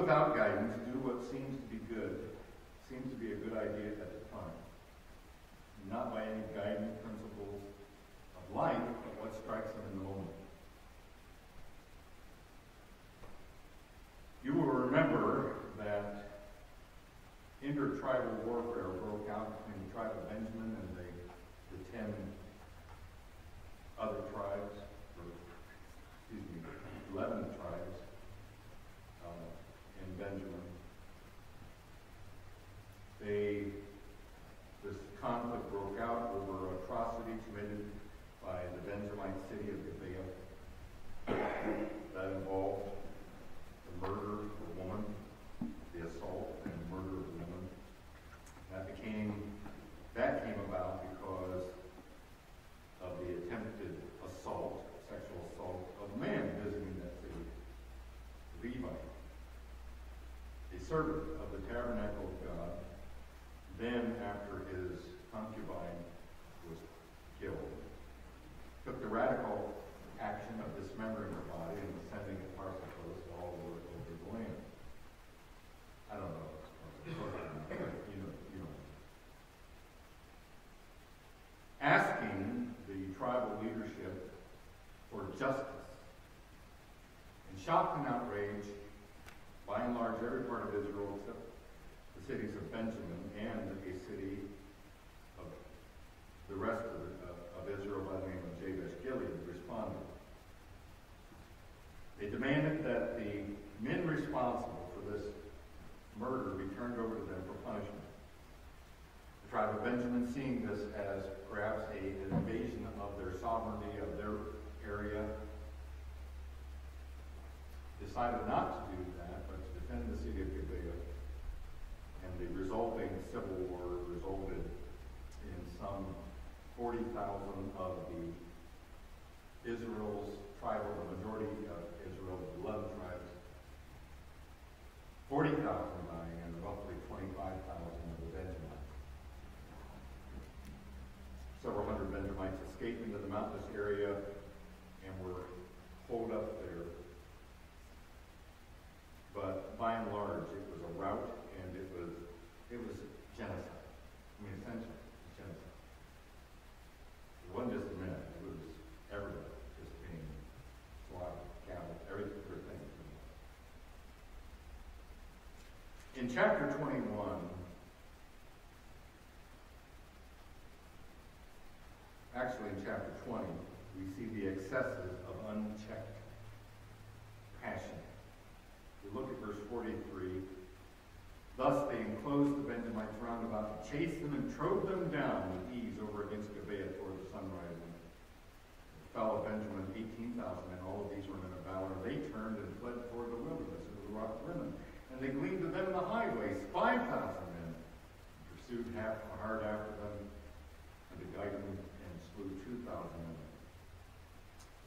without guidance, do what seems to be good. Seems to be a good idea at the time. Not by any guiding principles of life, but what strikes them in the moment. You will remember that intertribal warfare broke out between the tribe of Benjamin and the, the ten other tribes. servant of the tabernacle of God, then after his concubine was killed, took the radical action of dismembering her body and sending it partially 21. Actually, in chapter 20, we see the excesses body 5,000 men, pursued half hard after them, and the them, and slew 2,000 men.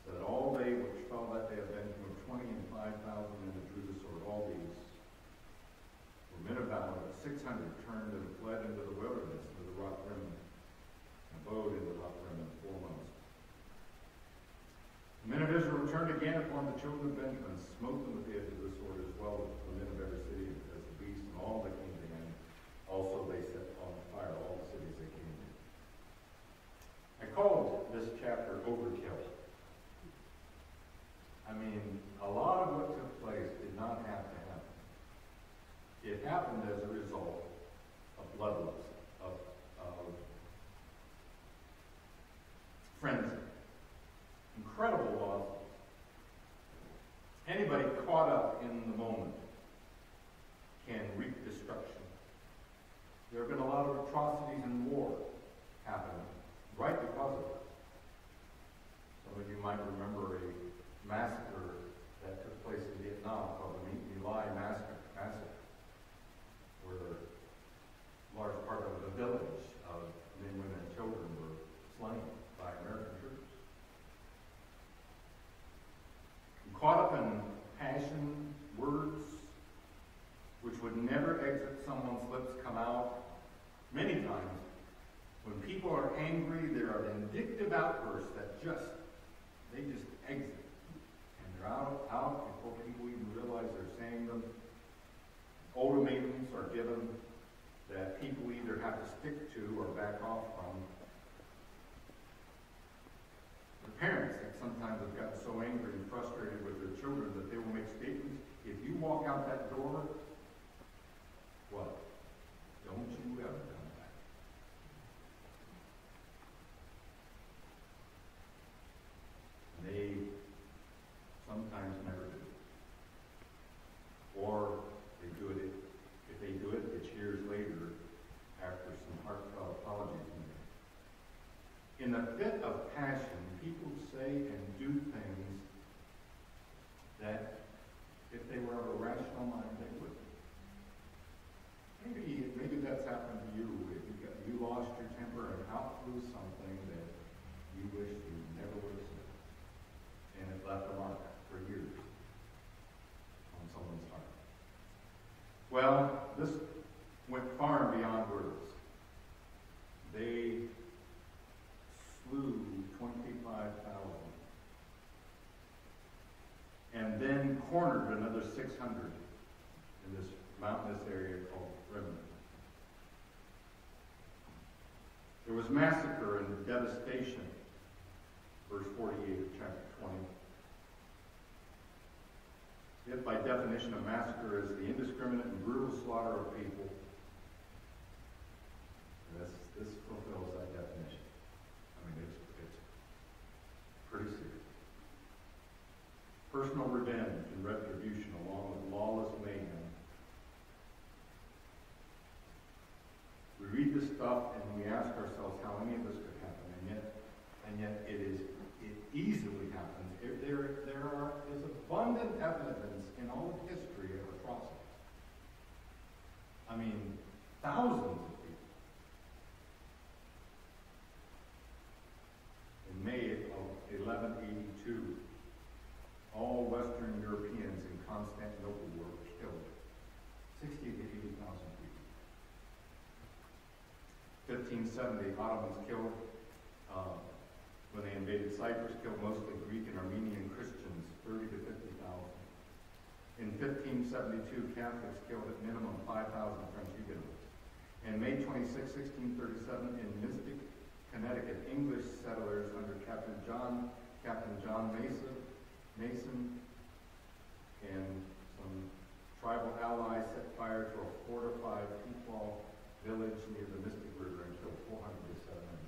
So that all they which fell that day of Benjamin, 20 and 5,000 men that drew the sword, all these were men of valor, but 600 turned and fled into the wilderness, to the rock Rimmon, and abode in the rock Rimmon four months. The men of Israel turned again upon the children of Benjamin, smote them with the edge of the village. 600 in this mountainous area called Rimmon. There was massacre and devastation, verse 48 of chapter 20. It, by definition, a massacre is the indiscriminate and brutal slaughter of people. And this, this fulfills that definition. I mean, it's, it's pretty serious. Personal revenge and retribution along with lawless mayhem. We read this stuff and we ask ourselves how any of this could happen, and yet, and yet it is, it easily happens. There, there are, is abundant evidence in all of history of atrocities. I mean, thousands of people. In May of 1182, all Western Europeans in Constantinople were killed. 60 to 80,000 people. 1570, Ottomans killed, uh, when they invaded Cyprus, killed mostly Greek and Armenian Christians, 30 to 50,000. In 1572, Catholics killed at minimum 5,000 French Huguenots. In May 26, 1637, in Mystic, Connecticut, English settlers under Captain John, Captain John Mason, Mason, and some tribal allies set fire to a fortified Pequot village near the Mystic River and killed 400 to 700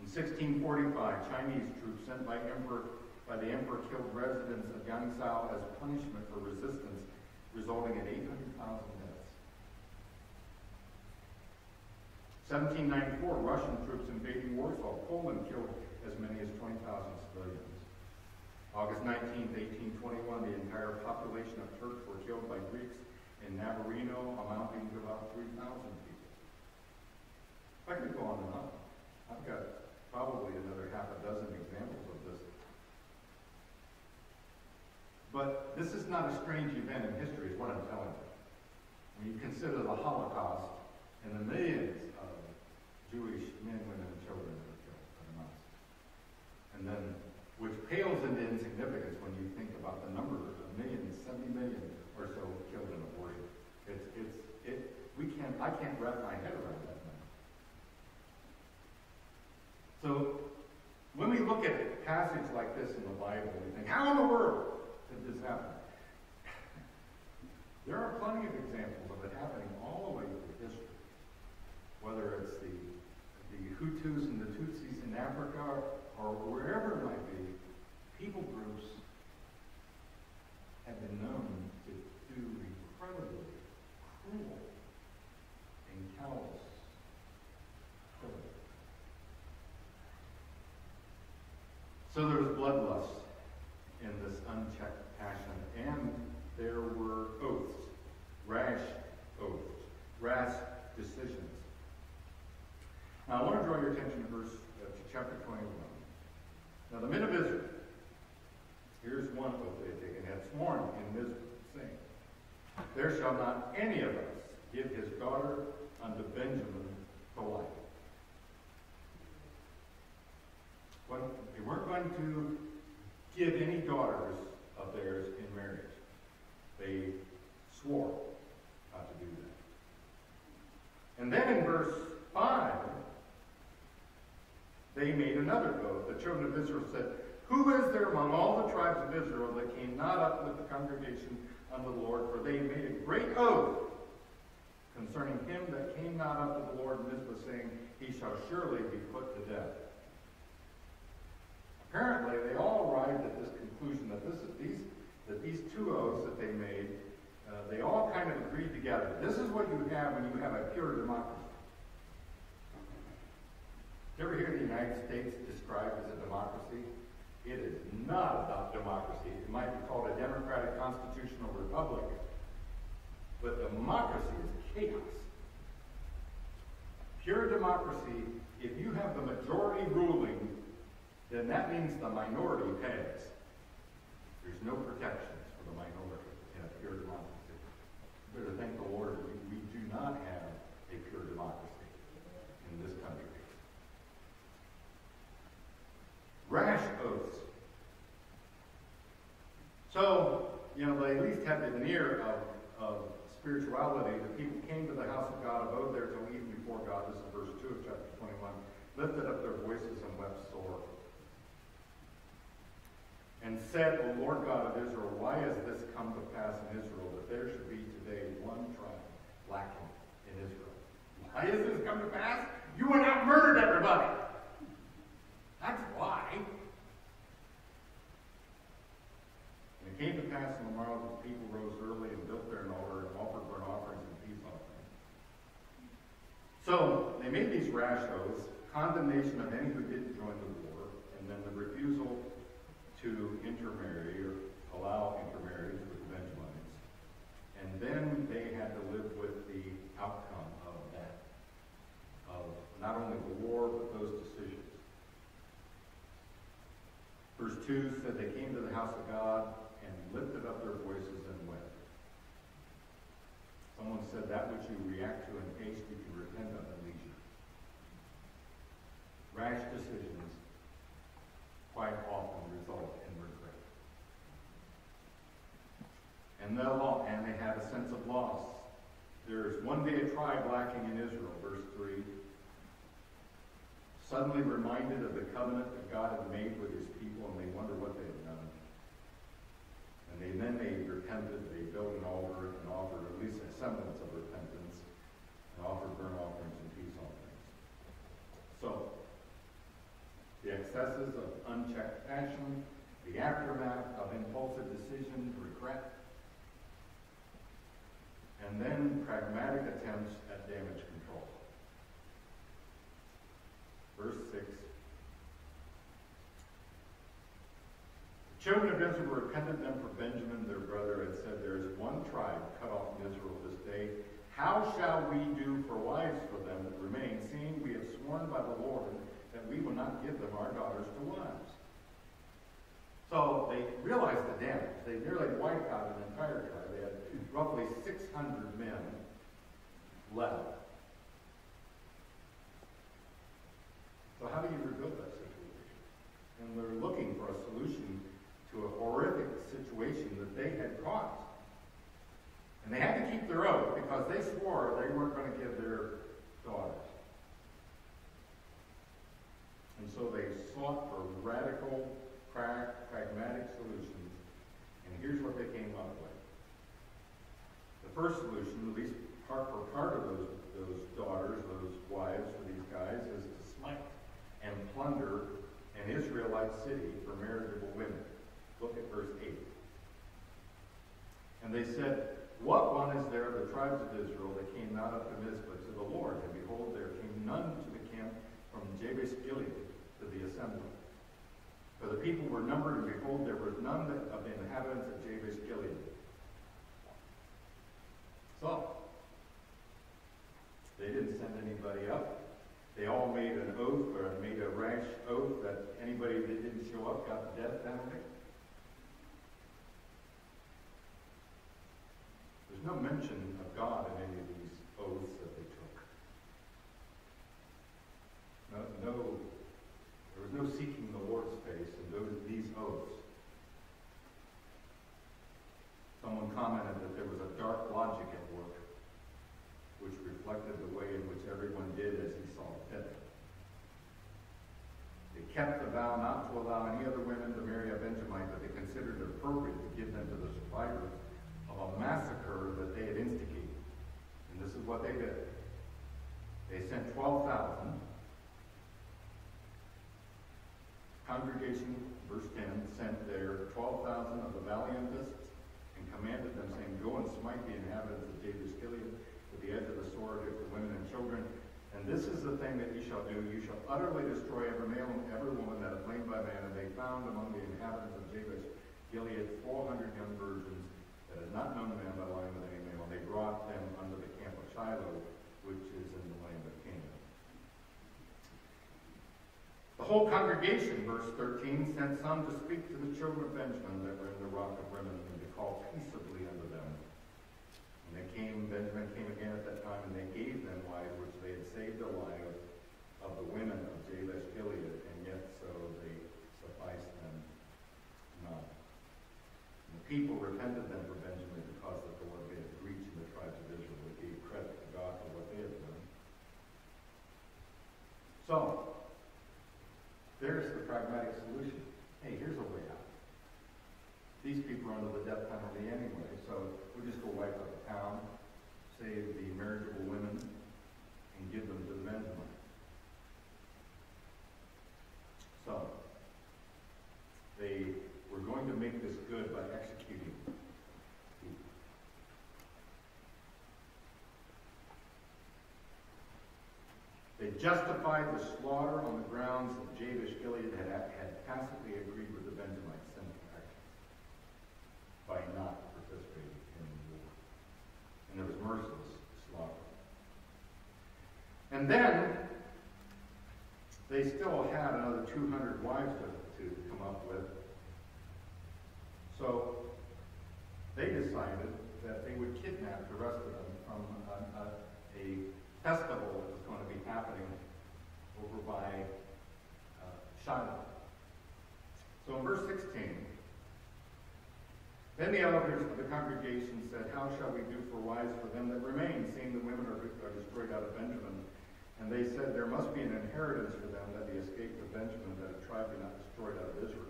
In 1645, Chinese troops sent by Emperor by the emperor killed residents of Yangzhou as punishment for resistance, resulting in 800,000 deaths. 1794, Russian troops invading Warsaw, Poland killed as many as 20,000 civilians. August 19, 1821, the entire population of Turks were killed by Greeks in Navarino, amounting to about 3,000 people. I could go on and on. I've got probably another half a dozen examples of this. But this is not a strange event in history, is what I'm telling you. When you consider the Holocaust and the millions of Jewish men, women, and children that were killed by the Nazis. And then, which pales into insignificance when you think about the number of millions, 70 million or so killed in abortion. It's, it's, it, we can't, I can't wrap my head around that number. So, when we look at a passage like this in the Bible, we think, how in the world did this happen? there are plenty of examples of it happening all the way through history. Whether it's the, the Hutus and the Tutsis in Africa or wherever it might be, people groups have been known to do incredibly cruel and callous killing. So there was bloodlust in this unchecked passion, and there were oaths, rash oaths, rash decisions. Now I want to draw your attention to verse uh, to chapter 21. Now the men of Israel, here's one oath they had taken, had sworn in this saying, There shall not any of us give his daughter unto Benjamin to wife. When, they weren't going to give any daughters of theirs in marriage. They swore not to do that. And then in verse 5, they made another oath. The children of Israel said, Who is there among all the tribes of Israel that came not up with the congregation unto the Lord? For they made a great oath concerning him that came not up to the Lord in Mizpah, saying, He shall surely be put to death. Apparently, they all arrived at this conclusion that this is these that these two oaths that they made, uh, they all kind of agreed together. This is what you have when you have a pure democracy. You ever hear the United States described as a democracy? It is not about democracy. It might be called a democratic constitutional republic. But democracy is chaos. Pure democracy, if you have the majority ruling, then that means the minority pays. There's no protections for the minority in a pure democracy. Better thank the Lord we, we do not have a pure democracy in this country. Rash oaths. So, you know, they at least had the veneer of, of spirituality. The people came to the house of God, abode there till even before God. This is verse 2 of chapter 21. Lifted up their voices and wept sore and said, O Lord God of Israel, why has this come to pass in Israel that there should be today one tribe lacking in Israel? Why has this come to pass? You went out and murdered everybody. That's why. And it came to pass on the morrow that the people rose early and built their altar and offered burnt offerings and peace offerings. So they made these rash oaths, condemnation of any who didn't join the war, and then the refusal to intermarry or allow intermarriage with the Benjamites. And then they had to live with the outcome of that, of not only the war, but those decisions. Verse 2 said they came to the house of God lifted up their voices and wept. Someone said that which you react to in haste, you can repent of in leisure. Rash decisions quite often result in regret. And, the, and they have a sense of loss. There is one day a tribe lacking in Israel, verse 3. Suddenly reminded of the covenant that God had made with his people, and they wonder what they have done. And they, then they repented, they built an altar and offered at least a semblance of repentance, and offered burnt offerings and peace offerings. So, the excesses of unchecked passion, the aftermath of impulsive decision, regret, and then pragmatic attempts at damage control. Verse 6. Children of Israel repented them for Benjamin their brother and said, There is one tribe cut off in Israel this day. How shall we do for wives for them that remain, seeing we have sworn by the Lord that we will not give them our daughters to wives. So they realized the damage. They nearly wiped out an entire tribe. They had roughly 600 men left. So how do you rebuild that situation? And they're looking for a solution to a horrific situation that they had caused. And they had to keep their oath because they swore they weren't going to give their daughters. And so they sought for radical, pragmatic solutions. And here's what they came up with. The first solution, at least part for part of those, those daughters, those wives for these guys, is to smite and plunder an Israelite city for marriageable women. Look at verse 8. And they said, What one is there of the tribes of Israel that came not up to Mizpah to the Lord? And behold, there came none to the camp from Jabesh Gilead to the assembly. For the people were numbered, and behold, there was none of the inhabitants of Jabesh Gilead. So, they didn't send anybody up. They all made an oath or made a rash oath that anybody that didn't show up got the death penalty. There's There's no mention of God in any of these oaths that they took. No, no there was no seeking the Lord's face in those, these oaths. Someone commented that there was a dark logic at work, which reflected the way in which everyone did as he saw fit. They kept the vow not to allow any other women to marry a Benjamite, but they considered it appropriate to give them to the survivors of a massacre that they had instigated. And this is what they did. They sent 12,000. Congregation, verse 10, sent their 12,000 of the valiantest and commanded them, saying, Go and smite the inhabitants of Jabesh Gilead with the edge of the sword, if the women and children. And this is the thing that ye shall do. You shall utterly destroy every male and every woman that is lain by man. And they found among the inhabitants of Jabesh Gilead 400 young virgins that had not known man by lying with any male. And they brought them unto the camp of Shiloh, which is in the land of Canaan. The whole congregation, verse 13, sent some to speak to the children of Benjamin that were in the rock of Rimmon and to call peaceably unto them. And they came, Benjamin came again at that time, and they gave them wives which they had saved the lives of the women of Jabesh Gilead, and yet so they sufficed them. And the people repented them for Benjamin because of the Lord had breached in the tribes of Israel. They gave credit to God for what they had done. So, there's the pragmatic solution. Hey, here's a way out these people are under the death penalty anyway, so we'll just go wipe out the town, save the marriageable women, and give them to the Benjamites. So, they were going to make this good by executing. They justified the slaughter on the grounds that Jabesh Gilead had, had tacitly agreed with the Benjamites by not participating in the war. And there was merciless slaughter. And then they still had another 200 wives to, to come up with. So they decided that they would kidnap the rest of them from a, a, a festival that was going to be happening over by uh, Shiloh. So in verse 16, then the elders of the congregation said, How shall we do for wives for them that remain, seeing the women are, are destroyed out of Benjamin? And they said, There must be an inheritance for them that the escape of Benjamin, that a tribe be not destroyed out of Israel.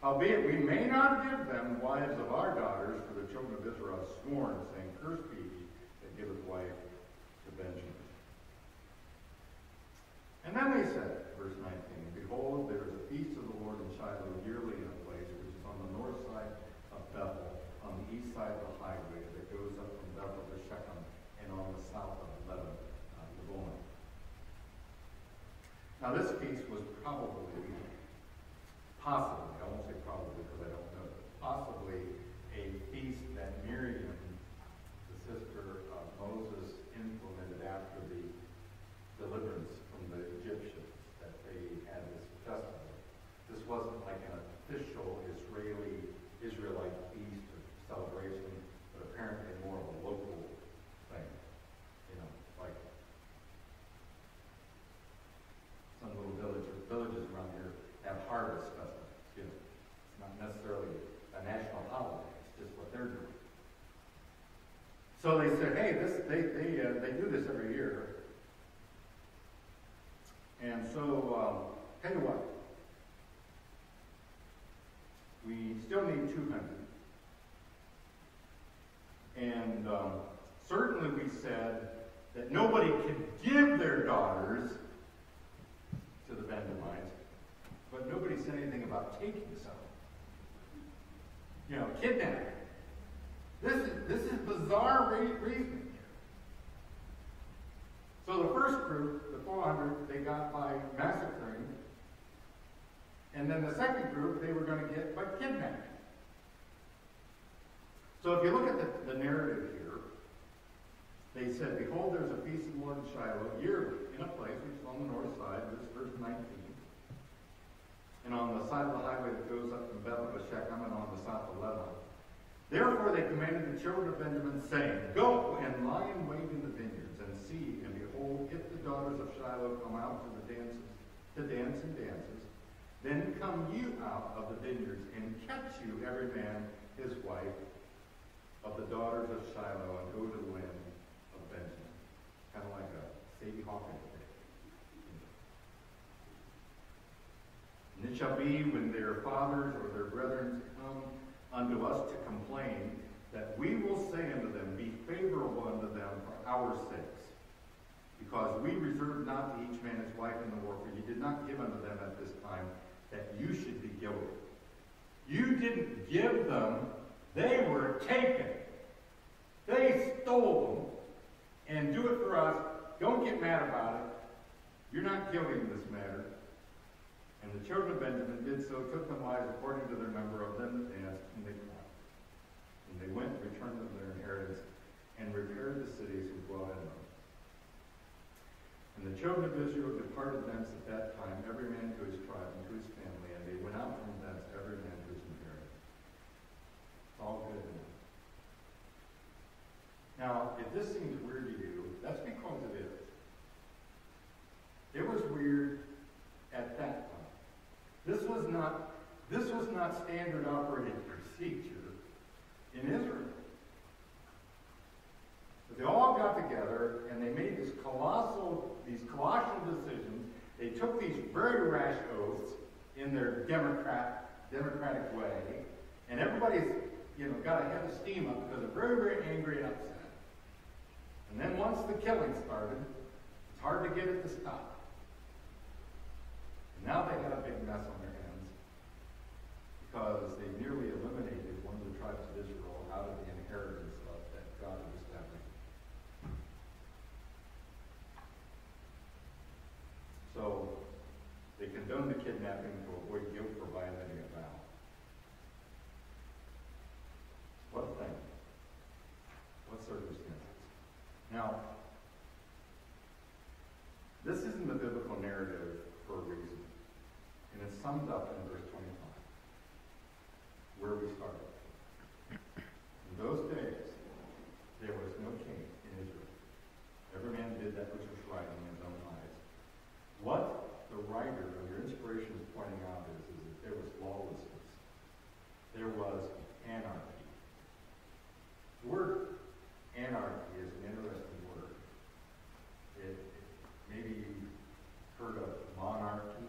Howbeit, we may not give them wives of our daughters, for the children of Israel have sworn, saying, Cursed be he that giveth wife to Benjamin. And then they said, verse 19, Behold, there is a feast of the Lord in Shiloh yearly in a place which is on the north side of Bethel, on the east side of the highway that goes up from Bethel to Shechem, and on the south of Lebanon, uh, Now this feast was probably, possibly, I won't say probably because I don't know, possibly a feast that Miriam, the sister of Moses, implemented after the deliverance from the Egyptians, that they had this festival. This wasn't like an official Israeli Israelite feast or celebration, but apparently more of a local thing. You know, like some little villages, villages around here have harvest festivals. You know, it's not necessarily a national holiday. It's just what they're doing. So they said, hey, this they they uh, they do this every year. And so, um, tell you what, we still need 200. And um, certainly we said that nobody could give their daughters to the Benjamites, but nobody said anything about taking some. You know, kidnapping. This is, this is bizarre reasoning here. So the first group, the 400, they got by massacring and then the second group, they were going to get by kidnapping. So if you look at the, the narrative here, they said, Behold, there's a feast of the Lord in Shiloh yearly in a place which is on the north side, this verse 19. And on the side of the highway that goes up from Bethel to Shechem and on the south of Lebanon. Therefore they commanded the children of Benjamin, saying, Go and lie in wait in the vineyards, and see, and behold, if the daughters of Shiloh come out to the dances, to dance and dances, then come you out of the vineyards, and catch you every man his wife of the daughters of Shiloh, and go to the land of Benjamin. Kind of like a Sadie thing. And it shall be when their fathers or their brethren come unto us to complain, that we will say unto them, Be favorable unto them for our sakes. Because we reserved not to each man his wife in the war, for ye did not give unto them at this time that you should be guilty. You didn't give them, they were taken. They stole them and do it for us. Don't get mad about it. You're not guilty in this matter. And the children of Benjamin did so, took them wives according to their number of them that and they cried. And they went and returned them their inheritance, and repaired the cities who dwelt in them. And the children of Israel departed thence at that time, every man to his tribe and to his family, and they went out from thence, every man to his inheritance. It's all good now. Now, if this seems weird to you, that's because it is. It was weird at that time. This was not, this was not standard operating procedure in Israel. But they all got together and they made this colossal, these colossal decisions. They took these very rash oaths in their democrat, democratic way, and everybody's, you know, got a head of steam up because they're very, very angry and upset. And then once the killing started, it's hard to get it to stop. Now they had a big mess on their hands because they nearly eliminated one of the tribes of Israel out of the inheritance of, that God had established. So they condoned the kidnapping to avoid guilt for violating a vow. What a thing. What circumstances. Now, this isn't the biblical narrative for a reason. And it's summed up in verse 25, where we started. In those days, there was no king in Israel. Every man did that which was right in his own eyes. What the writer of your inspiration is pointing out is, is that there was lawlessness. There was anarchy. The word anarchy is an interesting word. It, it, maybe you've heard of monarchy.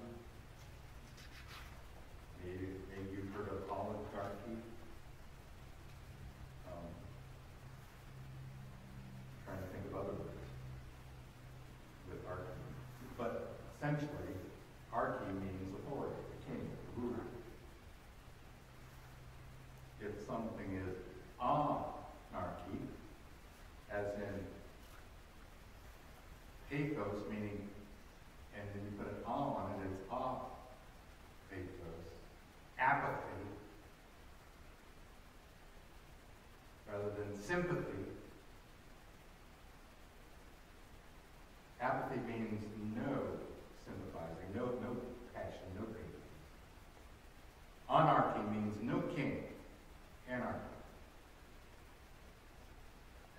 Maybe, maybe you've heard of oligarchy. Um, trying to think of other words with archy. But essentially, archy means authority, the king, the ruler. If something is anarchy, as in pathos, meaning, and then you put an on it, it's off pathos apathy rather than sympathy. Apathy means no sympathizing, no, no passion, no pain. Anarchy means no king, anarchy.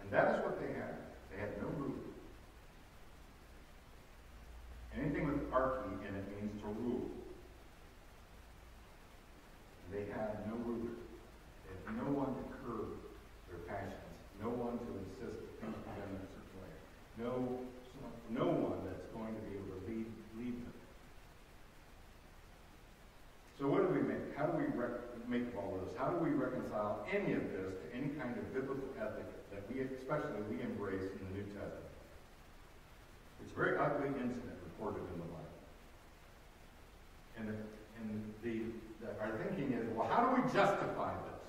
And that is what they had. They had no ruler. Anything with archy in it means to rule. They had no ruler. They had no one to curb their passions, no one to insist that things be done in a certain way, no, no one that's going to be able to lead, lead them. So How do we make all of this? How do we reconcile any of this to any kind of biblical ethic that we, especially we embrace in the New Testament? It's a very ugly incident reported in the Bible. And the, and the our thinking is, well, how do we justify this?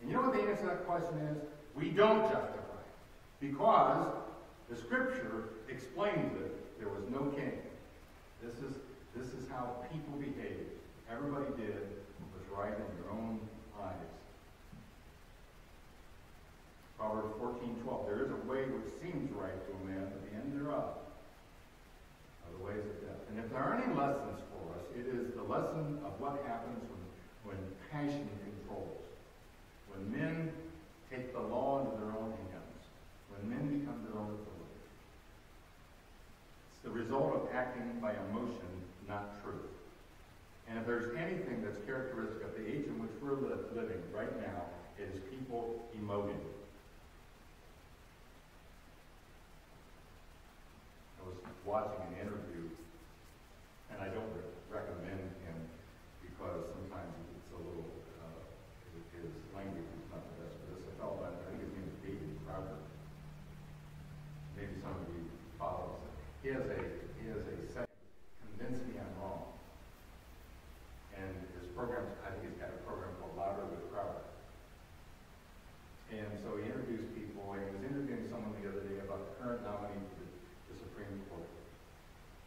And you know what the answer to that question is? We don't justify it. Because the scripture explains it. There was no king. This is, this is how people behaved. Everybody did right in their own eyes. Proverbs 14, 12. There is a way which seems right to a man, but the end thereof are the ways of death. And if there are any lessons for us, it is the lesson of what happens when, when passion controls. When men take the law into their own hands, when men become their own authority. It's the result of acting by emotion, not truth. And if there's anything that's characteristic of the age in which we're living right now, it is people emoting. I was watching an interview, and I don't re- recommend him because sometimes it's a little, uh, his language is not the best. But this a fellow, I think his name is David Crowder. Maybe some of you follow. He has a he has a saying, "Convince me I'm wrong." And his program, I think he's got a program called Louder with Crowder. And so he interviews people, and he was interviewing someone the other day about the current nominee for the, the Supreme Court.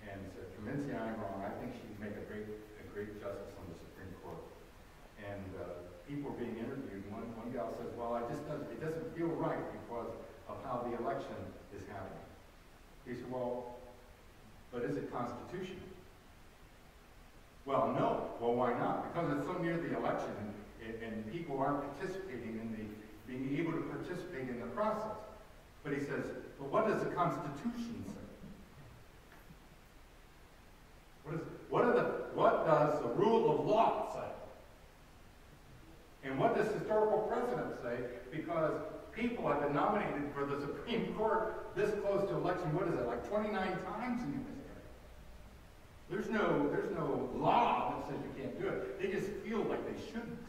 And said, convince me I'm wrong, I think she'd make a great, a great justice on the Supreme Court. And, uh, people were being interviewed, and one, one gal says, well, I just doesn't, it doesn't feel right because of how the election is happening. He said, well, but is it constitutional? Well, no. Well, why not? Because it's so near the election and, and people aren't participating in the, being able to participate in the process. But he says, but what does the Constitution say? What, is, what, are the, what does the rule of law say? And what does historical precedent say? Because people have been nominated for the Supreme Court this close to election, what is it, like 29 times in area? There's no, there's no law that says you can't do it. They just feel like they shouldn't.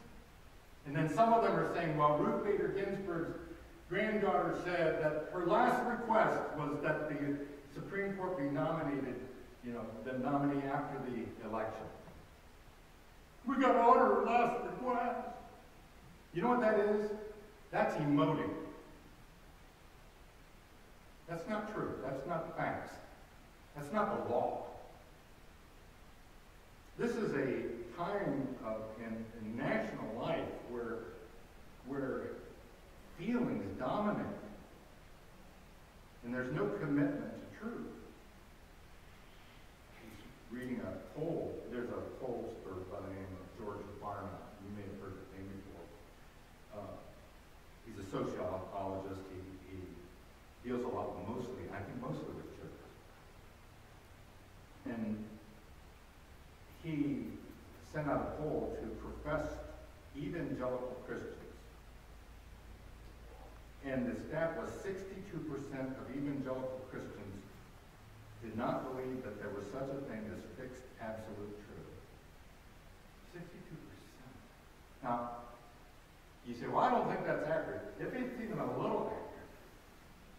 And then some of them are saying, well, Ruth Bader Ginsburg's granddaughter said that her last request was that the Supreme Court be nominated, you know, the nominee after the election. We got to honor her last request. You know what that is? That's emoting. That's not true. That's not facts. That's not the law. This is a time of, in, in national life where, where feelings dominate. And there's no commitment to truth. He's reading a poll. There's a pollster by the name of George Barna. You may have heard the name before. Uh, he's a sociologist. He, he deals a lot mostly, I think mostly with churches. And he sent out a poll to professed evangelical Christians. And the stat was 62% of evangelical Christians did not believe that there was such a thing as fixed absolute truth. 62%. Now, you say, well, I don't think that's accurate. If it's even a little accurate,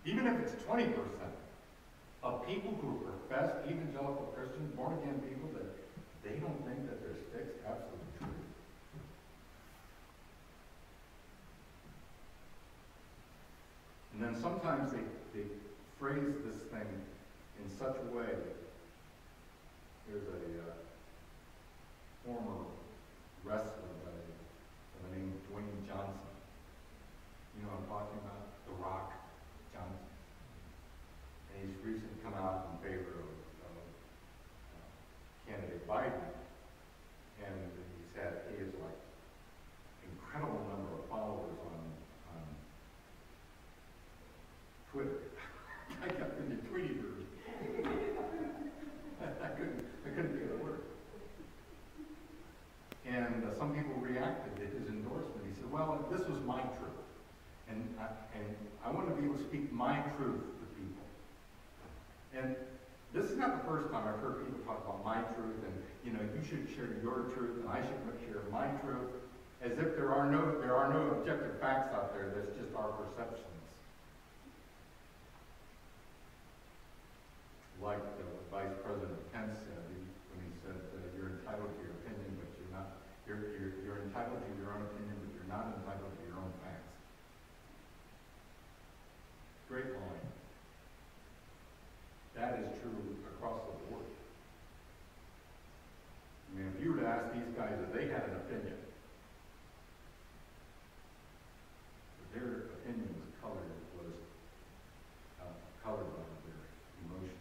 even if it's 20% of people who profess evangelical Christians, born again people, that they don't think that there's fixed absolute truth. And then sometimes they, they phrase this thing in such a way. There's a uh, former wrestler by the name of Dwayne Johnson. You know I'm talking about? The Rock Johnson. And he's recently come out in favor of, of uh, candidate Biden. And he's had, he has like incredible number of followers on, on Twitter. I got into Tweety Bird. I couldn't, I couldn't get a word. And uh, some people reacted to his endorsement. He said, well, this was my truth. And I, and I want to be able to speak my truth to people. And this is not the first time I've heard people talk about my truth and, you know, you should share your truth and I should share my truth, as if there are no, there are no objective facts out there, that's just our perceptions. Like the Vice President Pence said, when he said, uh, you're entitled to your opinion, but you're not, you're, you're, you're entitled to your own opinion, but you're not entitled to your own facts. Great line. That is true across the if you were to ask these guys if they had an opinion, their opinion was colored was uh, colored by their emotions.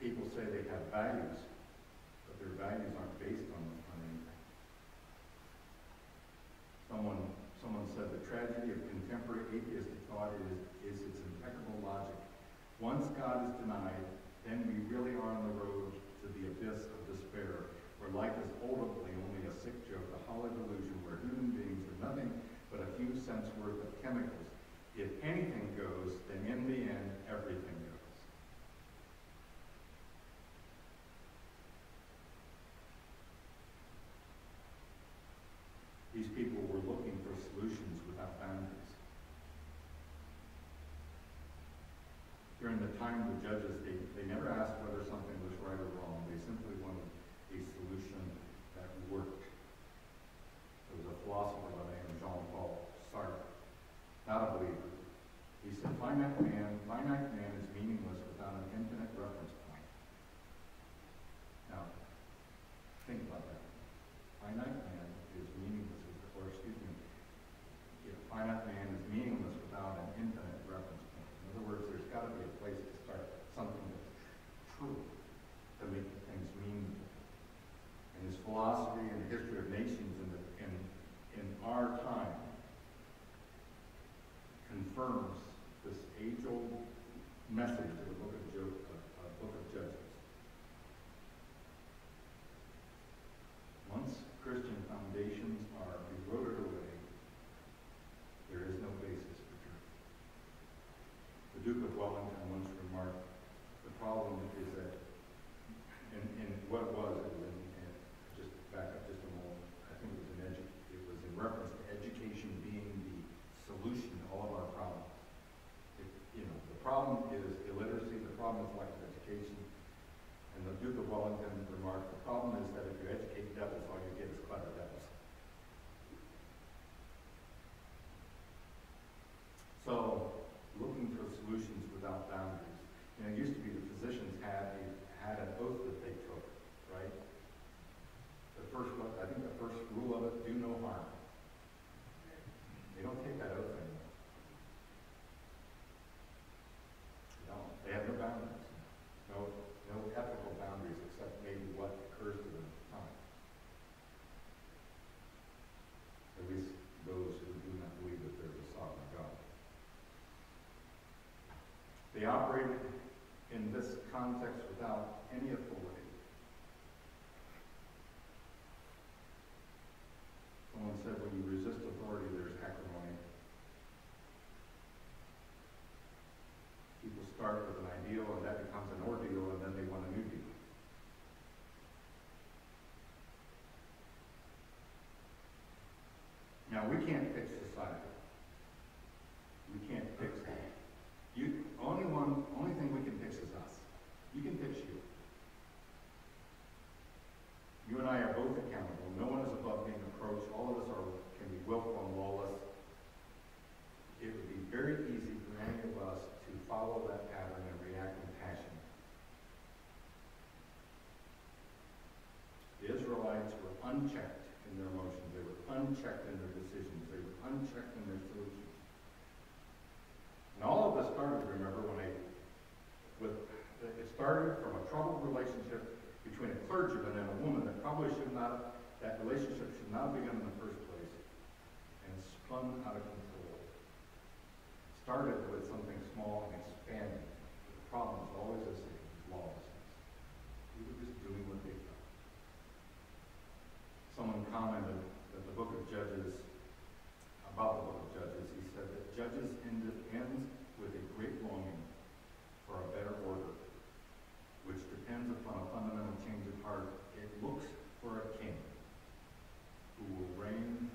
People say they have value. judges that oath that they took, right? The first one, I think the first rule of it, do no harm. They don't take that oath anymore. No, they have no boundaries. No, no ethical boundaries except maybe what occurs to them at the time. At least those who do not believe that there's a sovereign God. They operated can't fix society. We can't fix it. You only one only thing we can fix is us. You can fix you. You and I are both accountable. No one is above being approached. All of us are can be willful and lawless. It would be very easy for any of us to follow that pattern and react in passion. The Israelites were unchecked in their emotions. They were unchecked in troubled relationship between a clergyman and a woman that probably should not, that relationship should not have begun in the first place, and spun out of control. It started with something small and expanded. The problem is always the same, lawlessness. People just doing what they felt. Someone commented that the book of Judges, about the book of Judges, he said that Judges ends with a great longing for a better order depends upon a fundamental change of heart. It looks for a king who will reign